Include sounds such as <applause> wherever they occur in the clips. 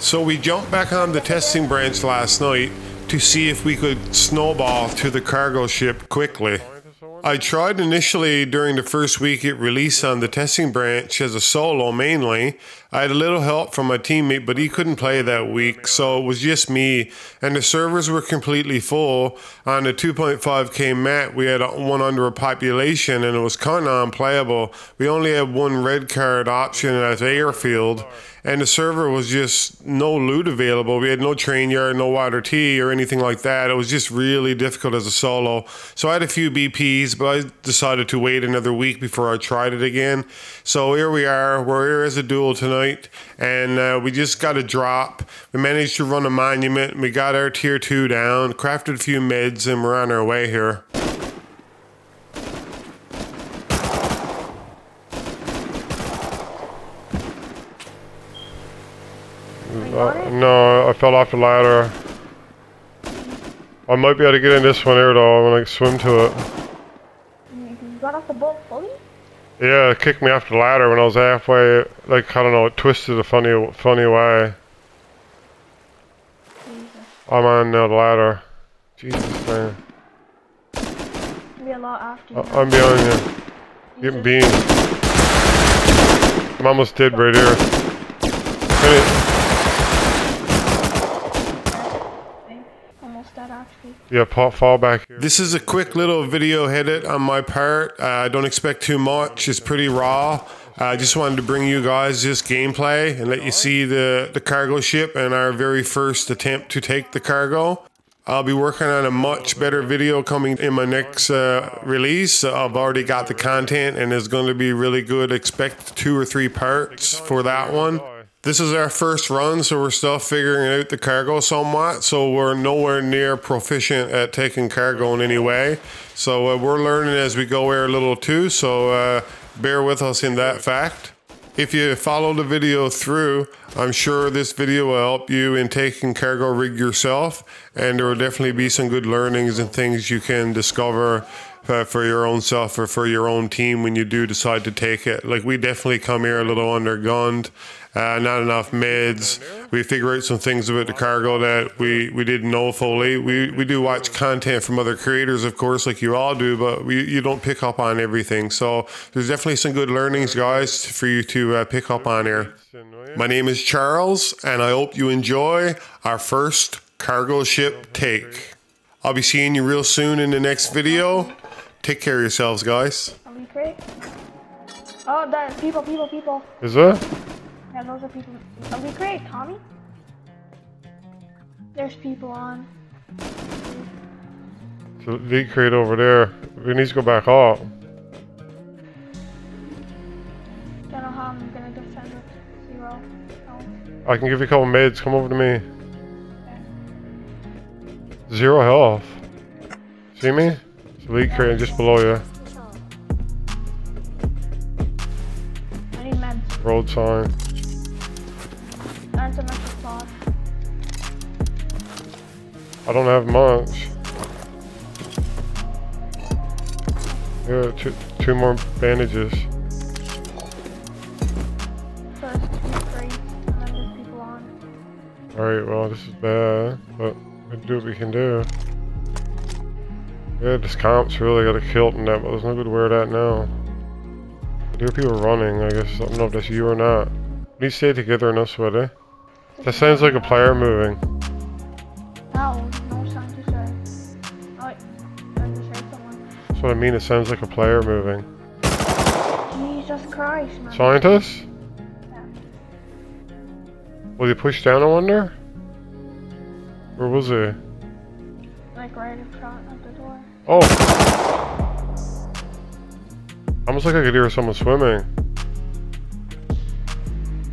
So we jumped back on the testing branch last night to see if we could snowball to the cargo ship quickly. I tried initially during the first week it released on the testing branch as a solo mainly. I had a little help from my teammate, but he couldn't play that week, so it was just me. And the servers were completely full. On the 2.5k map, we had one under a population, and it was kind of unplayable. We only had one red card option as airfield and the server was just no loot available. We had no train yard, no water tea, or anything like that. It was just really difficult as a solo. So I had a few BPs, but I decided to wait another week before I tried it again. So here we are. We're here as a duel tonight, and uh, we just got a drop. We managed to run a monument. We got our tier two down, crafted a few mids, and we're on our way here. Uh, no, I fell off the ladder. I might be able to get in this one here though. I'm gonna swim to it. You got off the boat fully? Yeah, it kicked me off the ladder when I was halfway. Like I don't know, it twisted a funny, funny way. I'm on the ladder. Jesus man. Be a lot after you. I'm behind you. Getting beamed. I'm almost dead right here. Yeah, fall back here. This is a quick little video edit on my part. Uh, I don't expect too much. It's pretty raw. I just wanted to bring you guys this gameplay and let you see the, the cargo ship and our very first attempt to take the cargo. I'll be working on a much better video coming in my next uh, release. I've already got the content and it's going to be really good. Expect two or three parts for that one. This is our first run, so we're still figuring out the cargo somewhat. So we're nowhere near proficient at taking cargo in any way. So uh, we're learning as we go here a little too. So uh, bear with us in that fact. If you follow the video through, I'm sure this video will help you in taking cargo rig yourself, and there will definitely be some good learnings and things you can discover uh, for your own self or for your own team when you do decide to take it. Like we definitely come here a little undergunned uh, not enough mids. We figure out some things about the cargo that we, we didn't know fully. We, we do watch content from other creators, of course, like you all do, but we, you don't pick up on everything. So there's definitely some good learnings, guys, for you to uh, pick up on here. My name is Charles, and I hope you enjoy our first cargo ship take. I'll be seeing you real soon in the next video. Take care of yourselves, guys. Oh, that people, people, people. Is that? Yeah, those are people. We great, Tommy? There's people on. So the crate over there. We need to go back up. Don't know how I'm gonna defend it. Zero. No. I can give you a couple meds. Come over to me. Okay. Zero health. See me? It's a lead crate just below you. I need meds. Road sign. I don't have much. Yeah, two, two more bandages. Alright, well this is bad, but we do what we can do. Yeah, this comp's really got a kilt in that, but there's no good where that now. I hear people running, I guess. I don't know if that's you or not. We stay together this way, eh? That sounds like a player moving. Oh, That's what I mean, it sounds like a player moving. Jesus Christ, man. Scientist? Yeah. Was he pushed down, I wonder? Where was he? Like right in front of the door. Oh! Almost like I could hear someone swimming.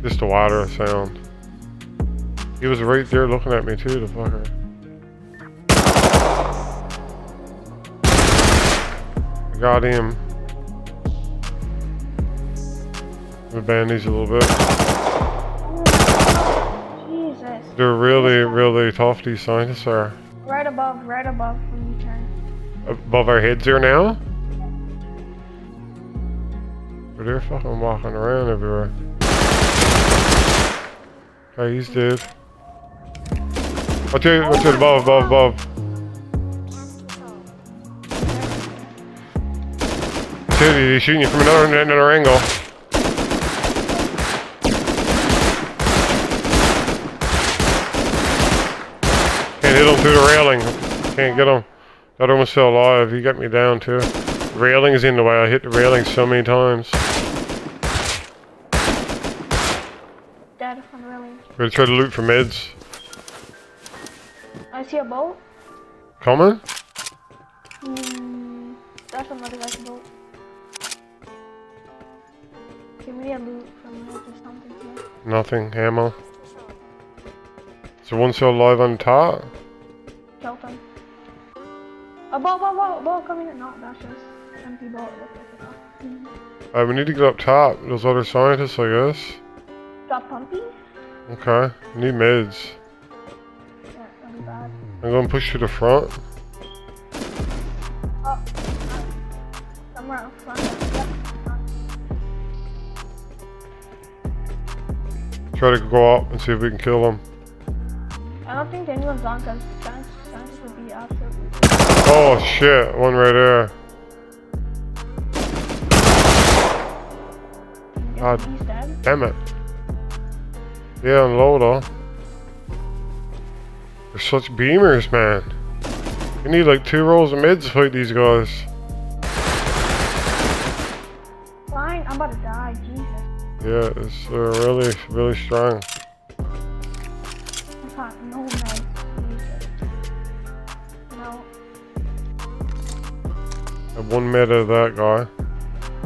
Just the water sound. He was right there looking at me too, the fucker. Got him. The bandage a little bit. Jesus. They're really, really tough, these scientists are. Right above, right above when you turn. Above our heads here now? But they're fucking walking around everywhere. Okay, he's dead. Watch it, watch it above, above, above. He's shooting you from another, another angle. Can't hit him through the railing. Can't get him. That one was still alive. He got me down too. Railing is in the way. I hit the railing so many times. Dead railing. We're gonna try to loot for meds. I see a boat. Coming? Hmm. That's another guy's boat. Give me a loot from it or something here. Nothing. Ammo. Is there one still alive on top? Killed him. A boat, boat, boat, boat coming in. No, that's just empty boat. Look at it. Mm. Alright, we need to get up top. Those other scientists, I guess. Got pumpy? Okay. Need meds. Yeah, be bad. I'm gonna push to the front. Oh, somewhere up Try to go up and see if we can kill them. I don't think anyone's on because science would be absolutely. Oh shit, one right there. God. Damn it. Yeah, unload all. They're such beamers, man. You need like two rolls of mids to fight these guys. Fine, I'm about to die. Jesus. Yeah, it's uh, really, really strong. I no. No. One mid of that guy.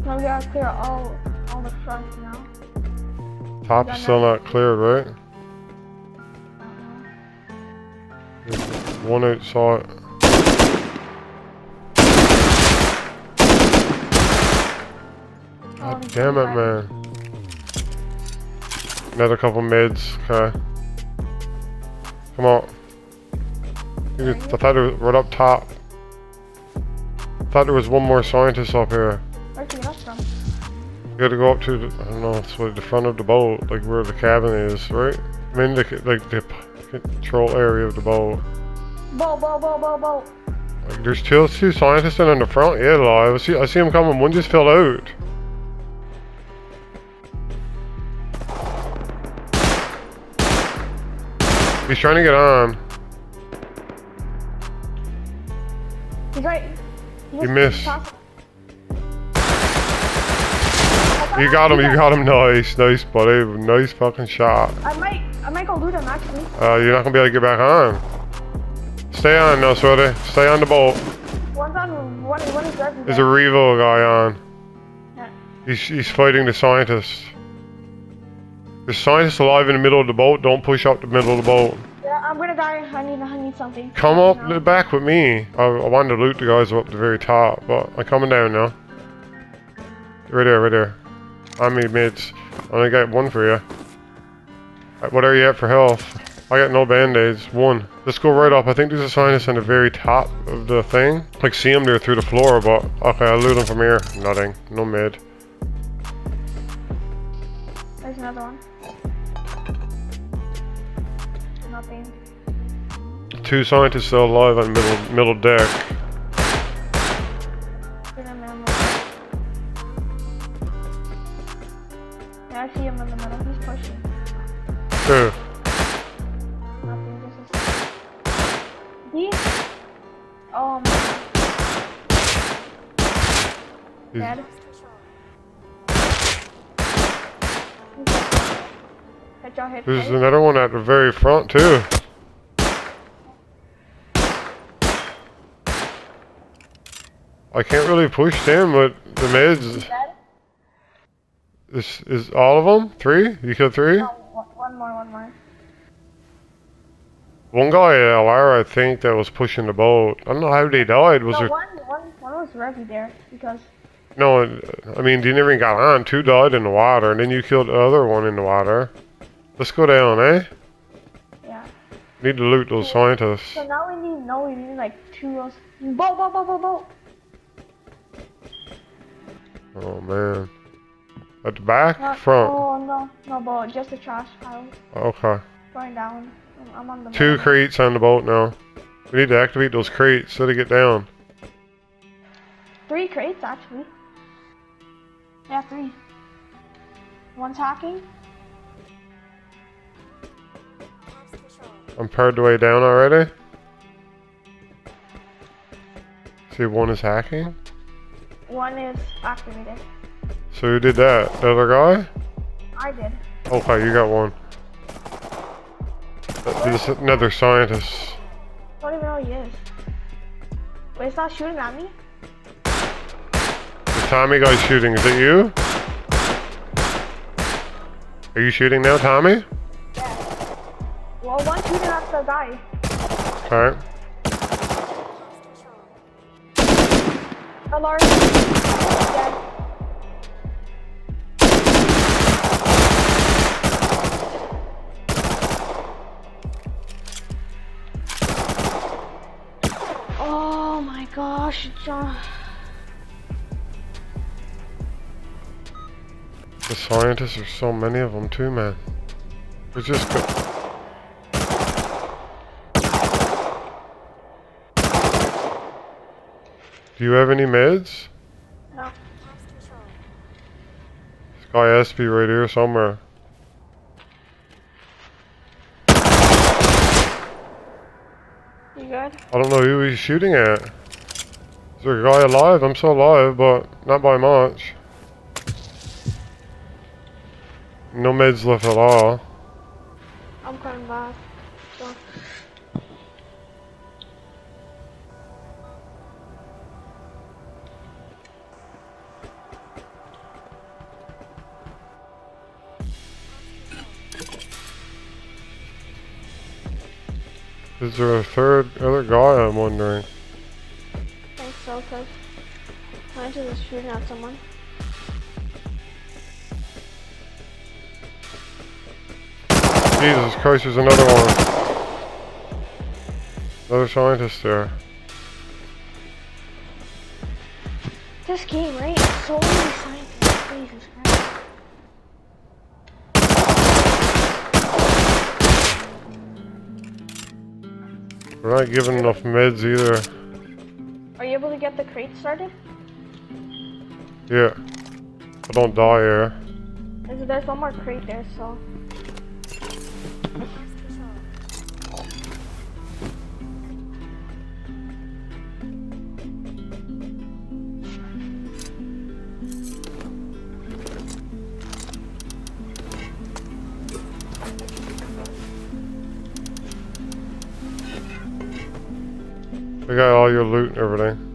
No, we gotta clear all, all the fronts now. Top's still not cleared, right? Know. There's one outside. Oh, God damn it, man. Another couple mids, okay. Come on. I think it- I thought it was right up top. I thought there was one more scientist up here. Where'd you get up from? You gotta go up to the, I don't know, it's like the front of the boat, like where the cabin is, right? I mean, the, like the control area of the boat. Boat, boat, boat, boat, boat. Like there's still two scientists in the front, yeah. I see, I see them coming. One just fell out. He's trying to get on. He's right. You missed. You got him. You got him. Nice, nice, buddy. Nice fucking shot. I might, I might go loot him actually. Uh, you're not gonna be able to get back on. Stay on, no sweaty. Stay on the boat. One's on, one, one is right There's a Revo guy on. Yeah. He's, he's fighting the scientist. The scientist alive in the middle of the boat. Don't push up the middle of the boat. Yeah, I'm gonna die. I need, I need something. Come up No. the back with me. I, I wanted to loot the guys up the very top, but I'm coming down now. Right there, right there. I'm in mids. I only got one for you. Right, What are you at for health? I got no band-aids. One. Let's go right up. I think there's a scientist on the very top of the thing. Like see him there through the floor, but okay, I'll loot him from here. Nothing. No mid. There's another one. Two scientists still alive on middle middle deck. Get him ammo. Yeah, I see him in the middle. He's pushing. Two. Nothing. This is. Oh. Dead. There's another one at the very front too. I can't really push them but the mids. Dead. Is all of them? Three? You killed three? No, one more, one more. One guy at LR, I think, that was pushing the boat. I don't know how they died. Was no, there? one, one, one was Revy there because No, I mean, they never even got on. Two died in the water, and then you killed the other one in the water. Let's go down, eh? yeah. Need to loot those scientists. So now we need no, we need like two rows. Boat, boat, boat, boat, boat. Oh man. At the back? Not, Front? Oh no, no boat, just a trash pile Okay. going down. I'm on the Two boat. crates on the boat now. We need to activate those crates so they get down. Three crates, actually. Yeah, three. One's hacking. I'm part the way down already. See, one is hacking. One is activated. So who did that? The other guy? I did. Okay, you got one. Uh, this another scientist. I don't even know who he is. Wait, it's not shooting at me? The Tommy guy's shooting. Is it you? Are you shooting now, Tommy? Yeah. Well, one shooting at the guy. Okay. Large. Dead. Oh my gosh, John. The scientists are so many of them too, man. We're just Do you have any meds? No. This guy has to be right here somewhere. You good? I don't know who he's shooting at. Is there a guy alive? I'm still alive, but not by much. No meds left at all. I'm coming back. Is there a third other guy? I'm wondering. think so, cause Scientist is shooting at someone. Jesus Christ, there's another one. Another scientist there. This game, right? So many scientists. Jesus Christ. We're not giving enough meds either. Are you able to get the crate started? Yeah. I don't die here. There's, there's one more crate there, so. Your loot and everything.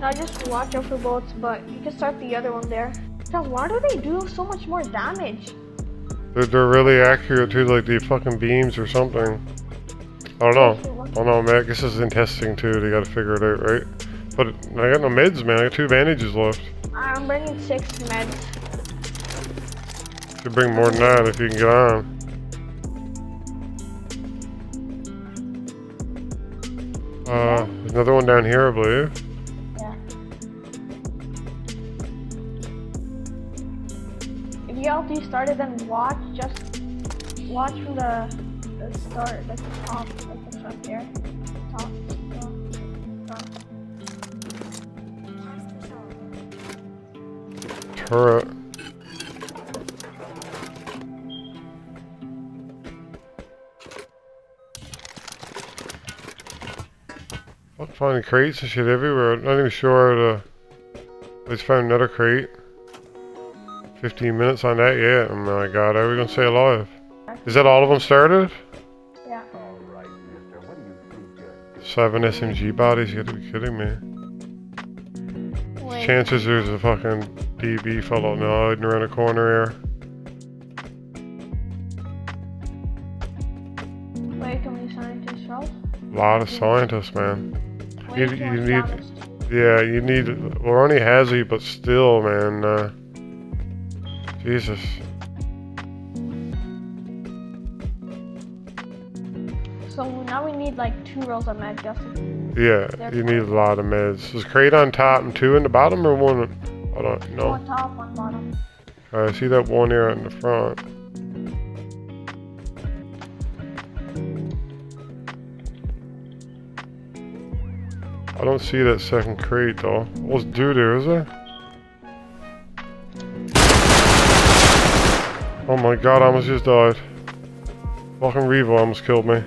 Now just watch out for bullets, but you can start the other one there. Now, why do they do so much more damage? They're, they're really accurate too, like the fucking beams or something. I don't know. I don't know, man. I guess this is in testing too. They gotta figure it out, right? But I got no meds, man. I got two bandages left. I'm bringing six meds. Could bring more than that if you can get on. Uh, there's another one down here, I believe. Yeah. If you all do started, then watch. Just watch from the the start, like the top, like the front there, top. top. Turret. Finding crates and shit everywhere. I'm not even sure how to. I just found another crate. 15 minutes on that yet. Oh my god, are we gonna stay alive? Is that all of them started? Yeah. Seven SMG bodies? You gotta be kidding me. Wait. Chances there's a fucking DB fellow now hiding around a corner here. Wait, can we scientists help? A lot of scientists, man. You- you need- Yeah, you need. We're only hazy, but still, man. Uh, Jesus. So now we need like two rolls of med just to Yeah, you need a lot of meds. Is crate on top and two in the bottom, or one? I don't One know. top, one bottom. I see that one here in the front. I don't see that second crate though. What's dude there, is there? Oh my god, I almost just died. Fucking Revo almost killed me.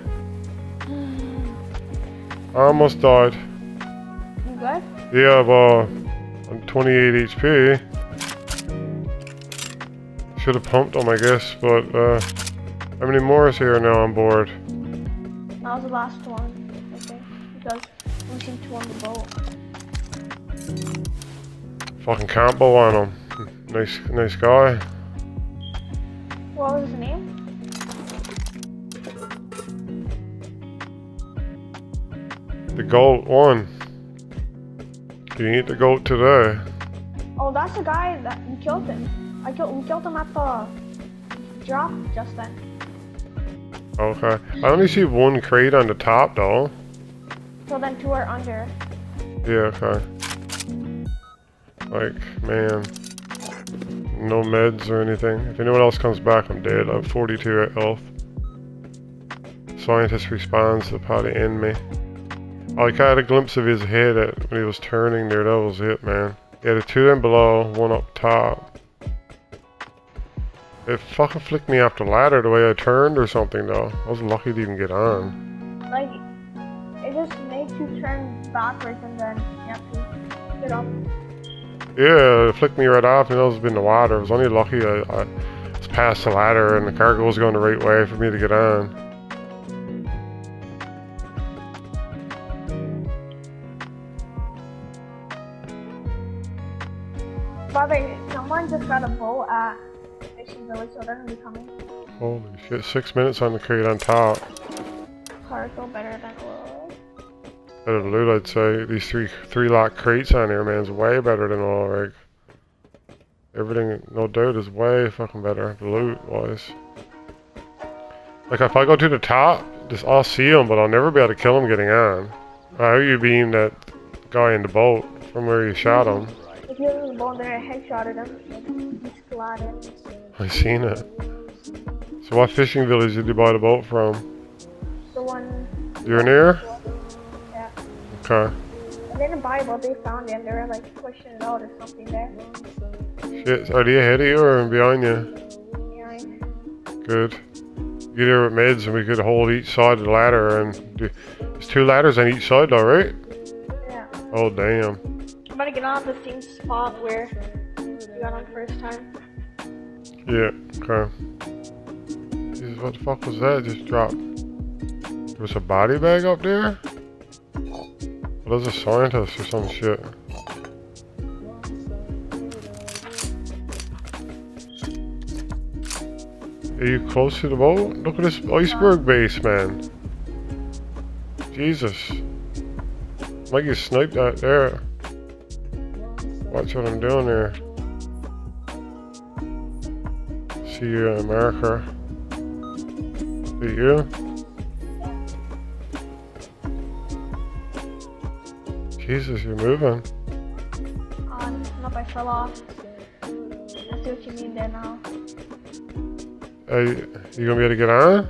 I almost died. You good? Yeah, but I'm 28 HP. Should have pumped them, I guess, but uh, how many more is here now on board? That was the last one, I think, because seen two on the boat. Fucking Campbell on him. Nice, nice guy. What was his name? The goat won. You eat the goat today. Oh, that's the guy that we killed him. I killed. We killed him at the drop just then. Okay. I only see one crate on the top though. So then two are under. Yeah, okay. Like, man. No meds or anything. If anyone else comes back, I'm dead. I'm 42 at health. Scientist responds to to end me. I had a glimpse of his head at, when he was turning there. That was it, man. Yeah, the two down below, one up top. It fucking flicked me off the ladder the way I turned or something, though. I was lucky to even get on. Backwards and then you have to get up. Yeah, it flicked me right off and I was in the water. I was only lucky I, I was past the ladder and the cargo was going the right way for me to get on. By the way, someone just got a boat at Fishing Village, so they're gonna be coming. Holy shit, six minutes on the crate on top. Cargo better than Better loot, I'd say. These three three lock crates on here, man, is way better than oil rig. Everything, no doubt, is way fucking better, the loot wise. Like, if I go to the top, just I'll see him, but I'll never be able to kill him getting on. How you beam that guy in the boat from where you shot him? If you was born there, I headshotted him. He. I seen it. So what fishing village did you buy the boat from? The one. You're near? Okay. And then the Bible, they found it and they were like pushing it out or something there. Shit, are they ahead of you or behind you? Yeah. Good. Get here with meds and we could hold each side of the ladder and do, there's two ladders on each side though, right? Yeah. Oh damn. I'm about to get on the same spot where you got on first time. Yeah, okay. Jesus, what the fuck was that? Just dropped. There was a body bag up there? What is a scientist or some shit? Are you close to the boat? Look at this iceberg base, man. Jesus. Might get sniped out there. Watch what I'm doing here. See you in America. See you? Jesus, you're moving. On. Nope, I fell off. I see what you mean there now. Are you, you gonna be able to get on?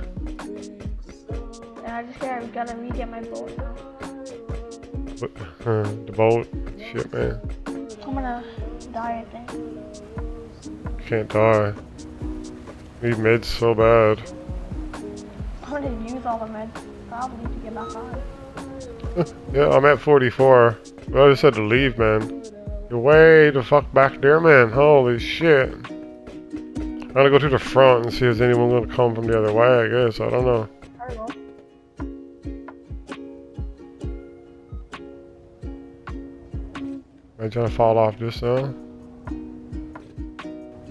And I just gotta, gotta re-get my boat. But, uh, the boat. Shit, man. I'm gonna die, I think. You can't die. Need meds so bad. I'm gonna use all the meds. Probably to get back on. Yeah, I'm at 44. Well, I just had to leave, man. You're way the fuck back there, man. Holy shit. I'm gonna go to the front and see if anyone gonna come from the other way, I guess. I don't know. Am I trying to fall off just now?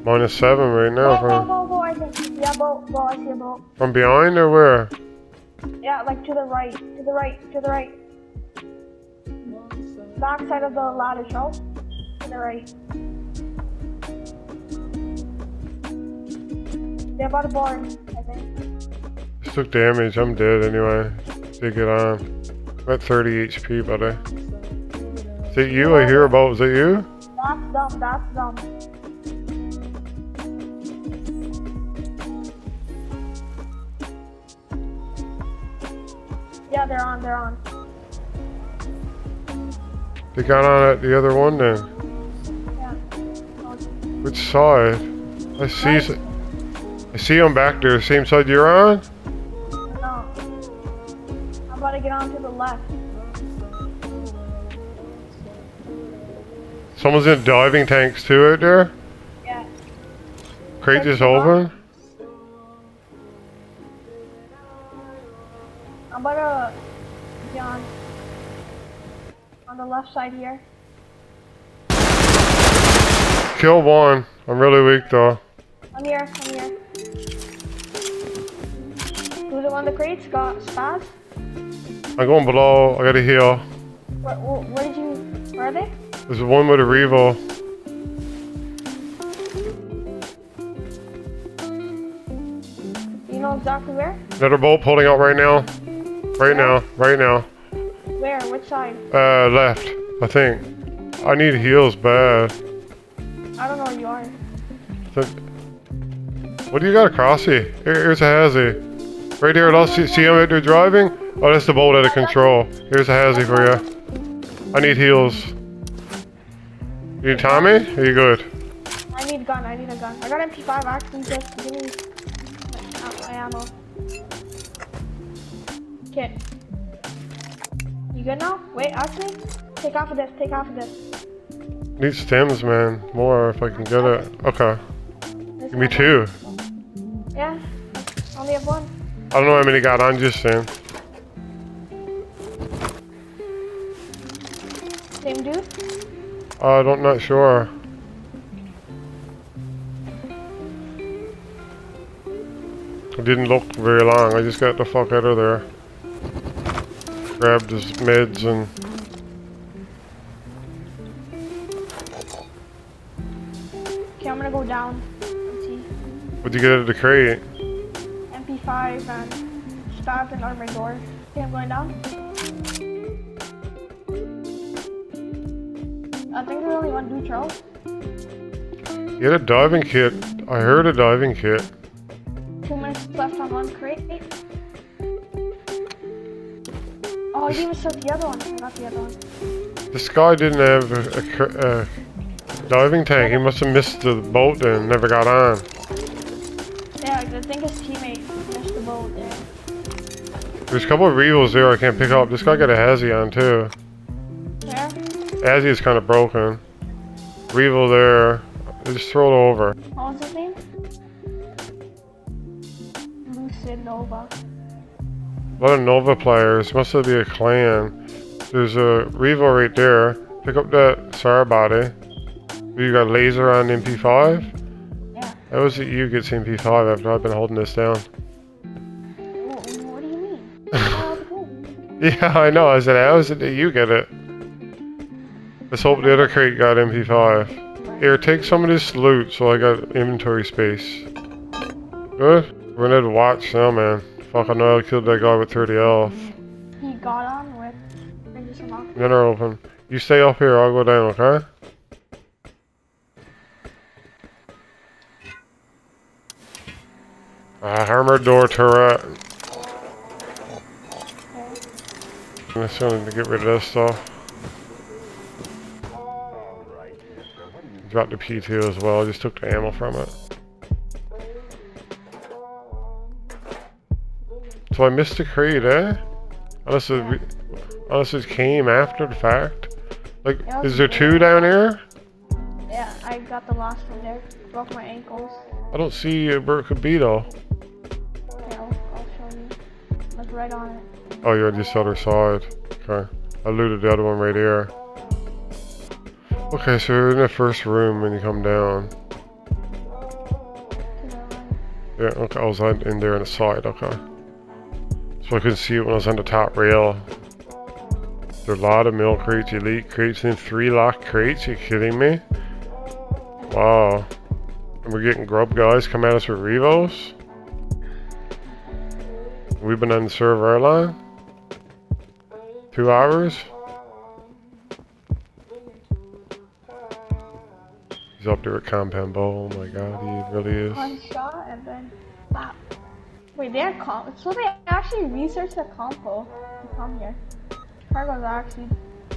Minus seven right now. From, whoa, whoa, Yeah, boat, boat, I see a boat. from behind or where? Yeah, like to the right, to the right, to the right. Back side of the ladder, show. To the right. They're about to board, I think. Just took damage. I'm dead anyway. Did it on. I'm at 30 HP, buddy. Is it you I hear about? Is it you? That's dumb, that's dumb. Yeah, they're on, they're on. They got on at the other one then. Yeah. Which side? I see. I see them back there. Same side you're on. No. I'm about to get on to the left. Someone's in diving tanks too out there. Yeah. Crate the open. I'm about to get on. On the left side here. Kill one. I'm really weak though. I'm here. I'm here. Who's it on the crates? Got spaz? I'm going below. I gotta heal. Where, where, where did you? Where are they? There's one with a Revo. You know exactly where? Another boat pulling out right now. Right now. Right now. Which side? Uh, left. I think. I need heals bad. I don't know where you are. Th- What do you got across here? Here- Here's a hazy. Right here, lost. See, see him out there driving? Oh, that's the boat out of control. Here's a hazy for you. I need heals. You need Tommy? Are you good? I need a gun. I need a gun. I got MP5 actually. Just give me ammo. Okay. You good now? Wait, actually, take off of this. Take off of this. Need stems, man. More if I can get it. Okay. this Give me two. Yeah. Only have one. I don't know how many got on just saying. Same dude. Uh, I don't not sure. It didn't look very long. I just got the fuck out of there. Grabbed his meds and Okay, I'm gonna go down and see. what'd you get out of the crate? MP5 and stab and armor door. Okay, I'm going down. I think there's only one dude, Charles. You had a diving kit. I heard a diving kit. I didn't even start the other one. I got the other one. This guy didn't have a, a a diving tank. He must have missed the boat and never got on. Yeah, I think his teammate missed the boat. Yeah. There's a couple of revels there I can't pick up. This guy got a hazy on too. Where? Hazy is kind of broken. Revel there. Just throw it over. What was his name? Lucid Nova. A lot of Nova players. Must be a clan. There's a Revo right there. Pick up that SAR body. You got laser on MP5? Yeah. How is it you get MP5 after I've been holding this down? What, what do you mean? <laughs> Yeah, I know. I said, how is it that you get it? Let's hope the other crate got MP5. Here, take some of this loot so I got inventory space. Good? We're gonna have to watch now, man. Fuck, I know I killed that guy with 30 health. he got on with Rangers from Ox- Then are open. You stay up here, I'll go down, okay? Armored door turret. I'm just going to get rid of this stuff. Dropped the P2 as well, I just took the ammo from it. So I missed the crate, eh? Unless it, unless it came after the fact. Like, is there two down here? Yeah, I got the last one there. Broke my ankles. I don't see where it could be though. Okay, I'll, I'll show you. Look right on it. Oh, you're on this other side. Okay. I looted the other one right here. Okay, so you're in the first room when you come down. To the right. Yeah, okay, I was in there on the side, okay. So I couldn't see it when I was on the top rail. There are a lot of mill crates, elite crates, and three lock crates, you kidding me? Wow. And we're getting grub guys come at us with Revos? We've been on the server line? Two hours? He's up there at compound bow, oh my god, he really is. One shot and then. Wait, they had comp. So they actually researched the compo to come here. Cargo's actually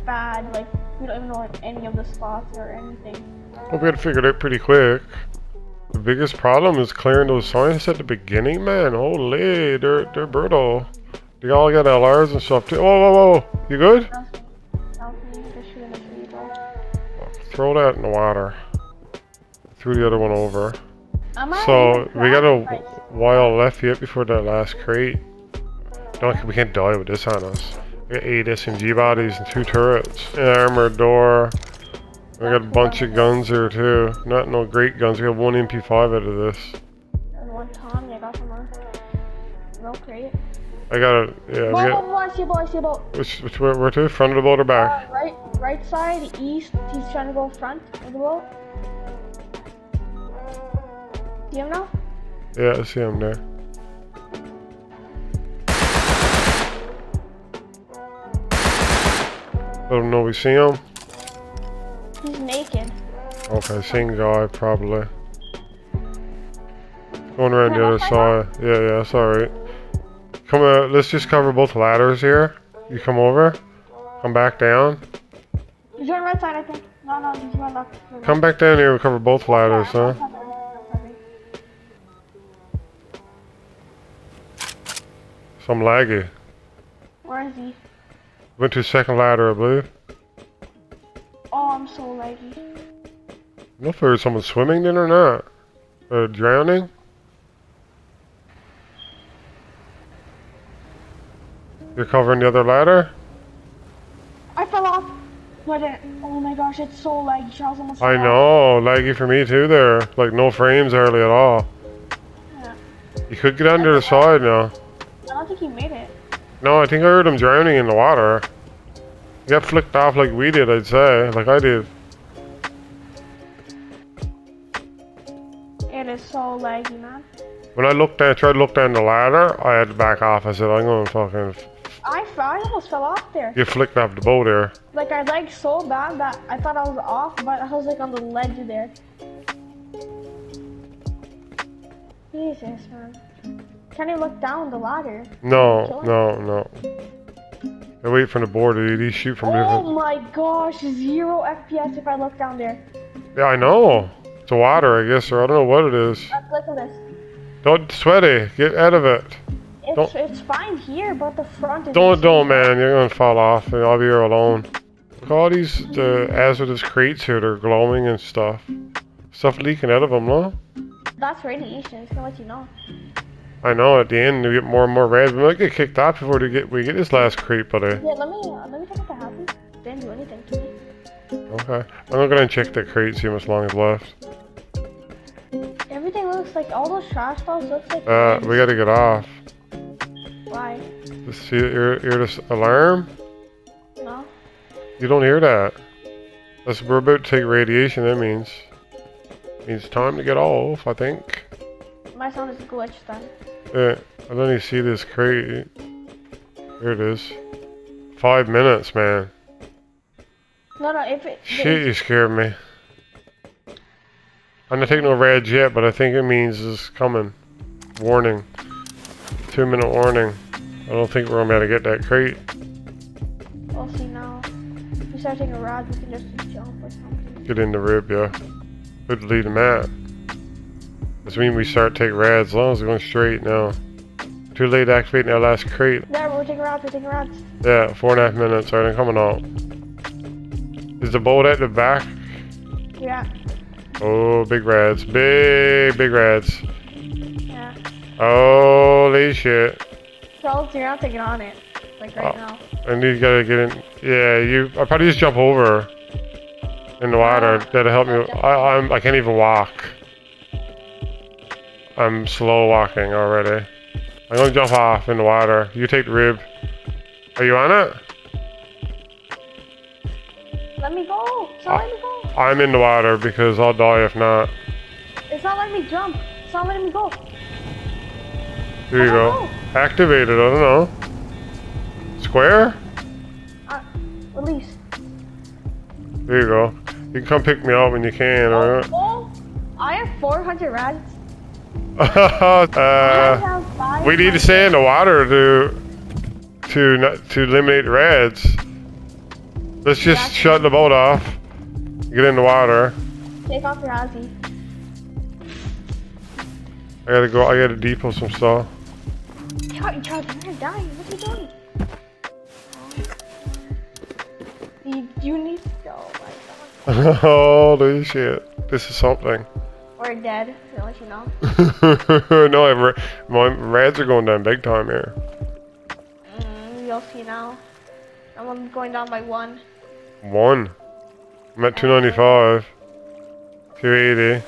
bad. Like We don't even know any of the spots or anything. Well, we gotta figure it out pretty quick. The biggest problem is clearing those scientists at the beginning, man. Holy, they're they're brutal. They all got LRs and stuff too. Whoa, whoa, whoa! You good? Throw that in the water. Threw the other one over. So we got a while left yet before that last crate. Don't we can't die with this on us. We got eight SMG bodies and two turrets. An armored door. We got a bunch of guns here too. Not no great guns. We got one MP5 out of this. And one Tommy I got from her. No crate. I got a yeah. We got, boy, boy, see a boat, a boat. which which where, where to? Front of the boat or back? Uh, right, right side, east. He's trying to go front of the boat. See him? Yeah, I see him there. Let don't know. We see him. He's naked. Okay, same guy probably. Going around the other side. Yeah, yeah, that's alright. Come on, let's just cover both ladders here. You come over. Come back down. He's going right side, I think. No, no, he's going left. Come back down here. We cover both ladders, huh? Some laggy. Where is he? Went to second ladder, I believe. Oh, I'm so laggy. I don't know if there was someone swimming then or not. Uh, drowning? You're covering the other ladder? I fell off. But it, oh my gosh, it's so laggy. Charles almost I know, laggy for me too there. Like no frames early at all. Yeah. You could get under the side now. I don't think he made it. No, I think I heard him drowning in the water. He got flicked off like we did, I'd say. Like I did. It is so laggy, man. When I looked down, tried to look down the ladder, I had to back off. I said, I'm going to fucking I almost fell off there. get flicked off the boat there. Like, I lagged so bad that I thought I was off, but I was like on the ledge there. Jesus, man. Can you look down the ladder? No, no, no. I wait for the board, dude. He shoot from Oh different. my gosh, zero FPS if I look down there. Yeah, I know. It's water, I guess, or I don't know what it is. Let's look at this. Don't sweaty. Get out of it. It's, Don't- it's fine here, but the front is. Don't, don't, man. You're gonna fall off, and I'll be here alone. Look, all these the hazardous crates here. They're glowing and stuff. Stuff leaking out of them, no? That's radiation. It's gonna let you know. I know. At the end, we get more and more red. We might get kicked off before we get we get this last crate, buddy. Yeah, let me uh, let me check what happened. Didn't do anything to me. Okay. I'm gonna check the crate, see how much long is left. Everything looks like all those trash balls looks like. Uh, we gotta get off. Why? Just see, hear, hear this alarm? No. You don't hear that. That's we're about to take radiation. That means means time to get off. I think. My sound is glitched then. Yeah, I don't even see this crate. Here it is. Five minutes, man. No, no. If it. Shit, you scared me. I'm not taking no reds yet, but I think it means it's coming. Warning. Two minute warning. I don't think we're gonna be able to get that crate. We'll see now. If we start taking a rod, we can just jump or something. Get in the rib, yeah. Good lead the map. Does mean we start taking rads as long as we're going straight now. Too late activating our last crate. There, we're taking rads. We're taking rads. Yeah, four and a half minutes. Alright, I'm coming out. Is the boat at the back? Yeah. Oh, big rads. Big, big rads. Yeah. Holy shit. Charles, you're not taking on it. Like right Oh. now. And you gotta get in. Yeah, you. I probably just jump over in the water. That'll help me. I, I'm. I can't even walk. I'm slow walking already. I'm gonna jump off in the water. You take the rib. Are you on it? Let me go. It's not letting me go. I'm in the water because I'll die if not. It's not letting me jump. It's not letting me go. Here you go. don't Activated. I don't know. Square? Uh, release. There you go. You can come pick me up when you can, alright? Oh, I have 400 rads. Uh, <laughs> we need to stay in the water to to not, to eliminate reds. Let's just That's- shut the boat off. Get in the water. Take off your Aussie. I gotta go. I gotta depot some stuff. Charlie, Charlie, you're gonna. What are you doing? You, you need to go. Oh my god. <laughs> Holy shit! This is something. We're dead. I'll let you know. <laughs> no, I'm my rads are going down big time here. Mm, you'll see now. I'm going down by one. One. I'm at 295. 280.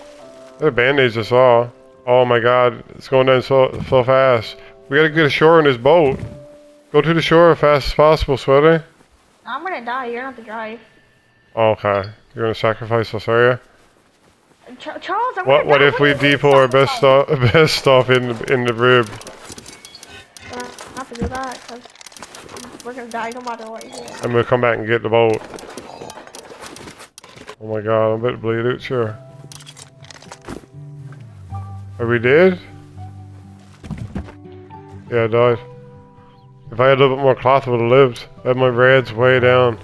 The band-aids I saw. Oh my god, it's going down so so fast. We gotta get ashore in this boat. Go to the shore as fast as possible, sweaty. I'm gonna die. You're gonna have to drive. Okay. You're gonna sacrifice us, are you? Ch- Charles, I'm What what if we depot our <laughs> best Stop, stuff best stuff in the in the rib? Uh, Not to do that, cause we're gonna die no matter what you do. And we'll come back and get the boat. Oh my god, I'm about to bleed out, sure. Are we dead? Yeah, I died. If I had a little bit more cloth, I would have lived. I had my rads way down.